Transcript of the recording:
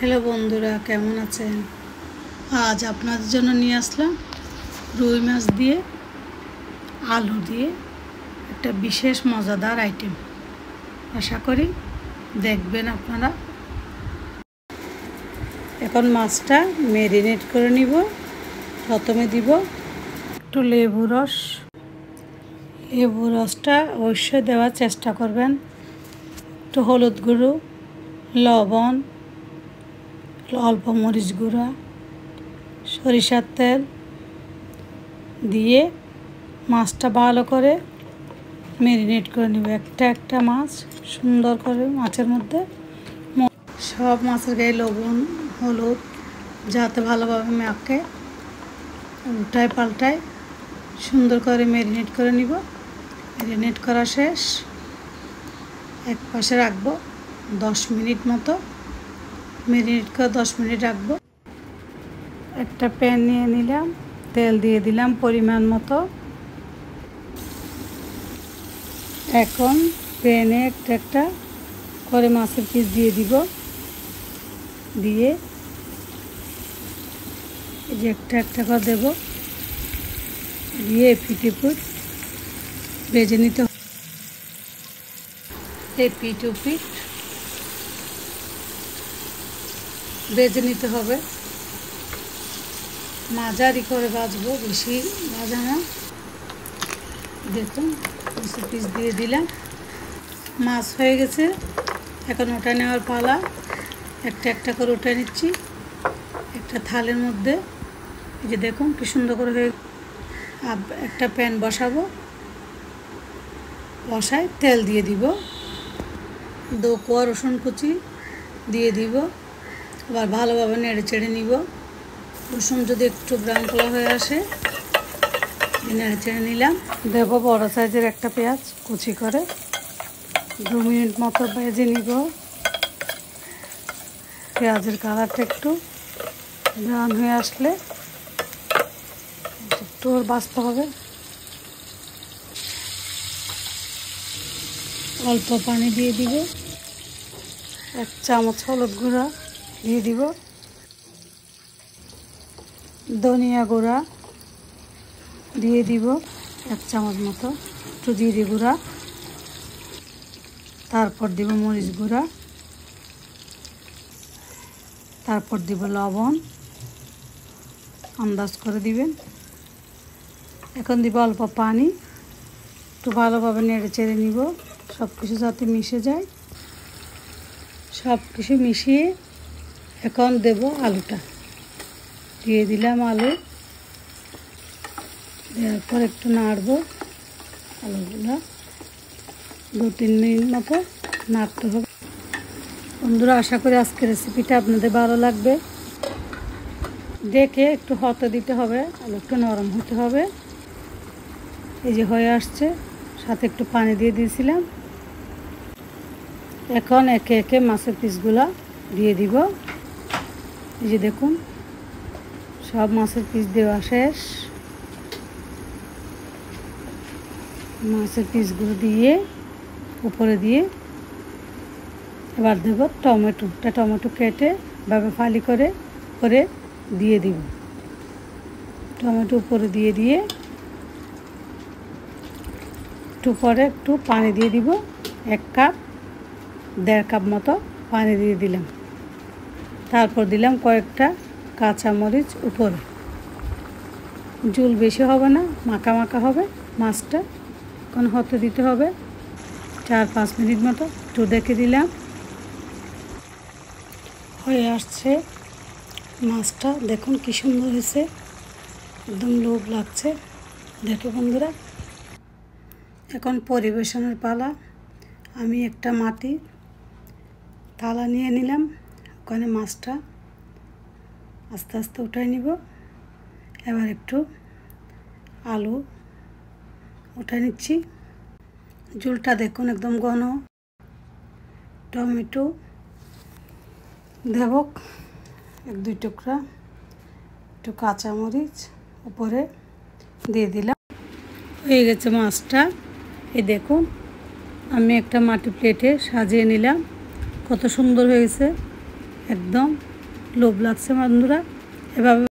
Hello বন্ধুরা, কেমন আছেন? আজ আপনাদের জন্য নিয়ে আসলাম রুই মাছ দিয়ে, আলু দিয়ে একটা বিশেষ মজাদার আইটেম আশা করি দেখবেন আপনারা। এখন মাছটা ম্যারিনেট করে নিব, প্রথমে দিব একটু লেবু রস। লেবু রসটা অবশ্যই দেওয়ার চেষ্টা করবেন। একটু হলুদ গুঁড়ো, লবণ অল্প মরিচ গুঁড়া, সরিষার তেল দিয়ে মাছটা ভালো করে ম্যারিনেট করে নেব। একটা একটা মাছ সুন্দর করে মাছের মধ্যে সব মাছের গায়ে লবণ, হলুদ, যাতে ভালোভাবে মাখে, উল্টায় পাল্টায় সুন্দর করে ম্যারিনেট করে নিব। ম্যারিনেট করা শেষ। এক পাশে রাখব দশ মিনিট মতো। ম্যারিনেট করে দশ মিনিট রাখব। একটা প্যান নিয়ে নিলাম, তেল দিয়ে দিলাম পরিমাণ মতো। এখন প্যানে একটা একটা করে মাছের পিস দিয়ে দিব। দিয়ে যে একটা একটা করে দেব। দিয়ে পিঠে পুট বেজে নিতে এই পিঠ ও বেজে নিতে হবে। মাঝারি করে বাজবো বেশি ভাজা না। দেখুন, কিছু পিস দিয়ে দিলাম। মাছ হয়ে গেছে। এখন ওটা নেওয়ার পালা। একটা একটা করে উঠে নিচ্ছি। একটা থালের মধ্যে। এই যে দেখুন, কি সুন্দর করে হয়ে আর একটা প্যান বসাবো। বসায় তেল দিয়ে দিব। দো কোয়া রসুন কুচি দিয়ে দিব। আবার ভালোভাবে নেড়ে চেড়ে নিব। রসুন যদি একটু ব্রাউন কালার হয়ে আসে নেড়ে চেড়ে নিলাম। দেব বড় সাইজের একটা পেঁয়াজ কুচি করে। দু মিনিট মতো ভেজে নিব। পেঁয়াজের কালারটা একটু ব্রাউন হয়ে আসলে একটু ওর বাঁচতে হবে। অল্প পানি দিয়ে দিব। এক চামচ হলুদ গুঁড়া। দিয়ে দিব। ধনিয়া গুঁড়া দিয়ে দিব, এক চামচ মতো। একটু জিরে গুঁড়া। তারপর দিব মরিচ গুঁড়া। তারপর দিব লবণ। আন্দাজ করে দিবেন। এখন দিব অল্প পানি। একটু ভালোভাবে নেড়ে চেড়ে নিব। সব কিছু যাতে মিশে যায়। সব কিছু মিশিয়ে এখন দেব আলুটা। দিয়ে দিলাম আলু। দেওয়ার পর একটু নাড়বো আলুগুলো। দু তিন মিনিট মতো নাড়তে হবে। বন্ধুরা, আশা করি আজকের রেসিপিটা আপনাদের ভালো লাগবে। দেখে একটু হতে দিতে হবে আলু একটু নরম হতে হবে। এই যে হয়ে আসছে, সাথে একটু পানি দিয়ে দিয়েছিলাম। এখন একে একে মাছের পিসগুলো দিয়ে দিব। এই যে দেখুন, সব মাছের পিস দেওয়া শেষ। মাছের পিসগুলো দিয়ে উপরে দিয়ে এবার দেব টমেটোটা টমেটো কেটে ভাবে ফালি করে করে দিয়ে দিব। টমেটো উপরে দিয়ে দিয়ে একটু পরে একটু পানি দিয়ে দিব। এক কাপ, দেড় কাপ মতো পানি দিয়ে দিলাম। তারপর দিলাম কয়েকটা কাঁচামরিচ উপরে। জুল বেশি হবে না, মাখা মাখা হবে মাছটা। এখন হতে দিতে হবে চার পাঁচ মিনিট মতো। একটু দেখে দিলাম। হয়ে আসছে মাছটা। দেখুন কি সুন্দর হয়েছে। একদম লোভ লাগছে। দেখো বন্ধুরা। এখন পরিবেশনের পালা। আমি একটা মাটি থালা নিয়ে নিলাম। ওখানে মাছটা আস্তে আস্তে উঠাই নিব। এবার একটু আলু উঠাই নিচ্ছি। ঝুলটা দেখুন একদম ঘন। টমেটো দেব এক, দুই টুকরা। একটু কাঁচামরিচ উপরে দিয়ে দিলাম। হয়ে গেছে মাছটা। এই দেখুন, আমি একটা মাটি প্লেটে সাজিয়ে নিলাম। কত সুন্দর হয়েছে। একদম লোভ লাগছে বন্ধুরা। এভাবে